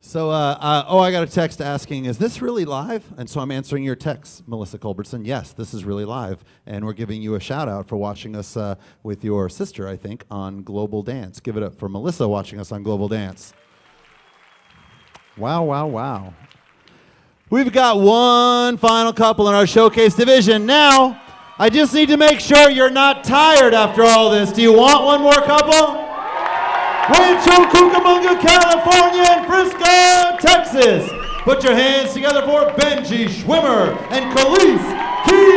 So, uh, uh, oh, I got a text asking, is this really live? And so I'm answering your text, Melissa Culbertson. Yes, this is really live. And we're giving you a shout out for watching us uh, with your sister, I think, on Global Dance. Give it up for Melissa watching us on Global Dance. Wow, wow, wow. We've got one final couple in our showcase division. Now, I just need to make sure you're not tired after all this. Do you want one more couple? Rancho Cucamonga, California, and Frisco, Texas. Put your hands together for Benji Schwimmer and Kellese Key.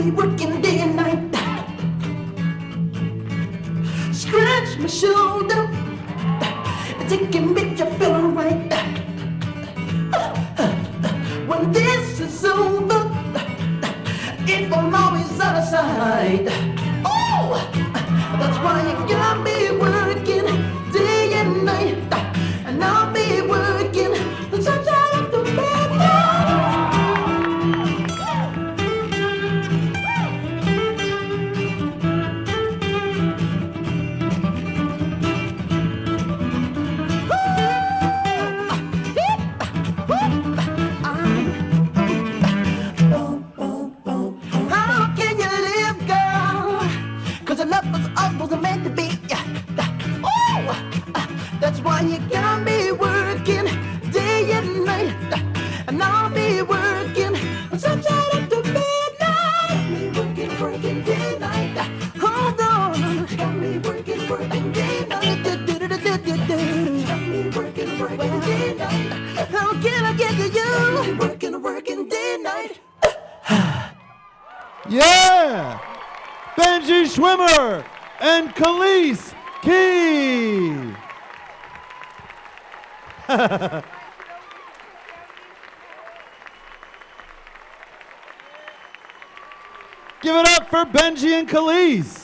Got working day and night. Scratch my shoulder, taking me to feel right. When this is over, it will always out of sight. Oh, love was always meant to be. Oh, that's why you got me working day and night. And I'll be working sunshine up to midnight. Me working, working day and night. Hold on. Got me working, working day and night. Do. Got me working, working day and night. How can I get to you? Working, working day and night. Yeah! Benji Schwimmer and Kellese Key. Give it up for Benji and Kellese.